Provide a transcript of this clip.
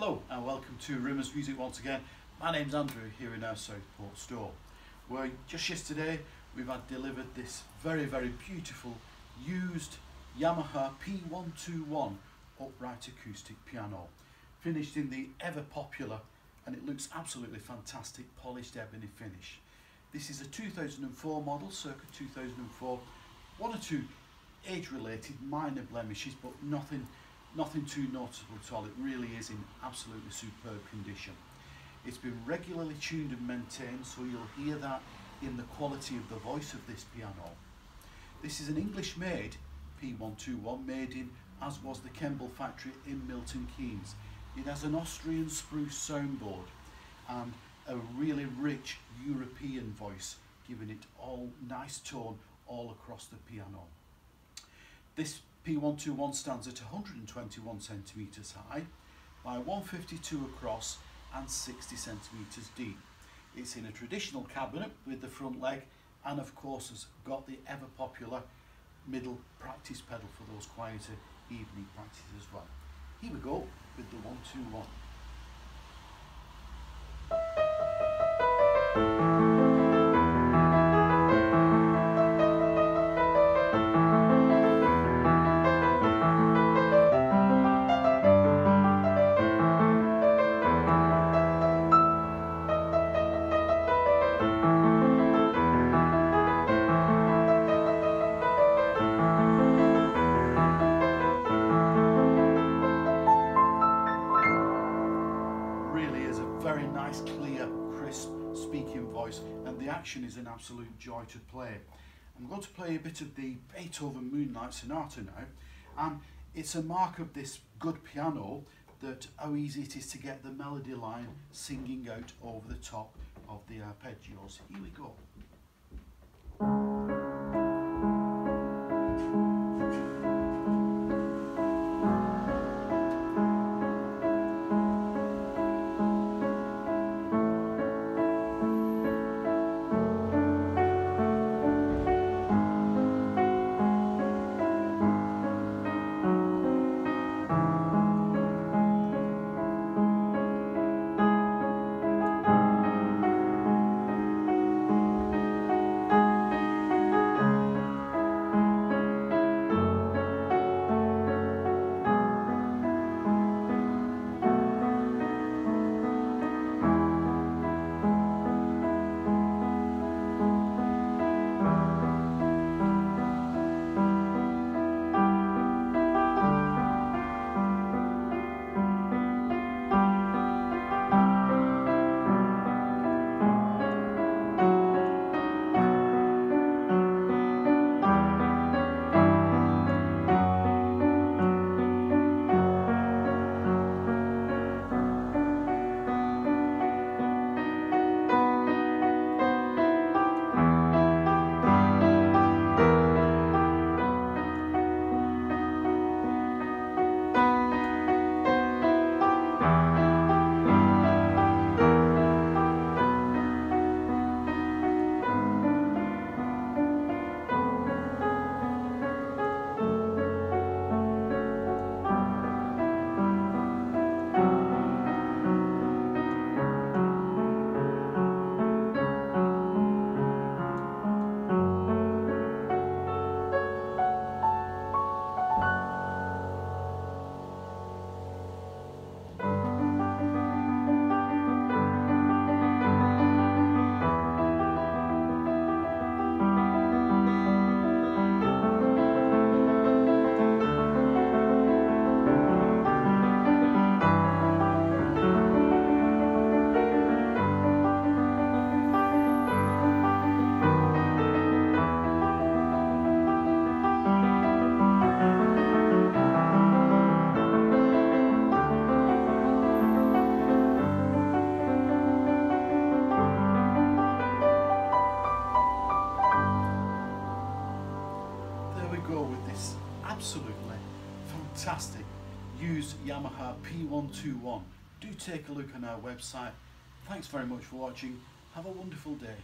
Hello and welcome to Rimmers Music once again. My name's Andrew here in our Southport store. Where just yesterday we've had delivered this very very beautiful used Yamaha P121 upright acoustic piano finished in the ever popular and it looks absolutely fantastic polished ebony finish. This is a 2004 model circa 2004 one or two age related minor blemishes but nothing nothing too noticeable at all. It really is in absolutely superb condition. It's been regularly tuned and maintained, so you'll hear that in the quality of the voice of this piano. This is an English made P121 made in, as was the Kemble factory in Milton Keynes. It has an Austrian spruce soundboard and a really rich European voice, giving it all nice tone all across the piano. This P121 stands at 121 centimetres high by 152 across and 60 centimetres deep. It's in a traditional cabinet with the front leg and of course has got the ever popular middle practice pedal for those quieter evening practices as well. Here we go with the 121. Speaking voice, and the action is an absolute joy to play. I'm going to play a bit of the Beethoven Moonlight Sonata now, and it's a mark of this good piano that how easy it is to get the melody line singing out over the top of the arpeggios. Here we go. Used Yamaha P121. Do take a look on our website. Thanks very much for watching. Have a wonderful day.